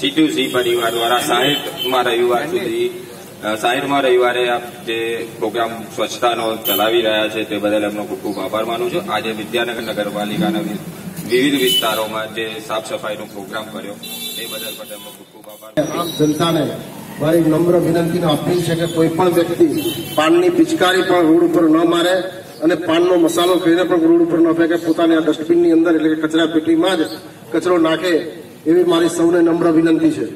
Situ C પરિવાર દ્વારા સાહીઠમાં રવિવાર સુધી સાહીઠમાં રવિવારે આપ જે પ્રોગ્રામ સ્વચ્છતાનો ચલાવી રહ્યા છે તે બદલ એમનો ખૂબ ખૂબ આભાર માનું છું. આજે વિદ્યાનગર નગરપાલિકાના વિવિધ વિસ્તારોમાં જે સાફ સફાઈનો પ્રોગ્રામ કર્યો એ બદલ પણ એમનો ખૂબ ખૂબ આભાર આમ જનતાને મારી નમ્ર વિનંતીનો અપીલ છે કે કોઈ પણ વ્યક્તિ પાનની પિચકારી પણ રોડ ઉપર ન મારે અને પાનનો મસાલો કરીને પણ રોડ ઉપર ન ફેંકે. પોતાની આ ડસ્ટબિનની અંદર એટલે કે કચરા પેટીમાં જ કચરો નાખે એવી મારી સૌને નમ્ર વિનંતી છે.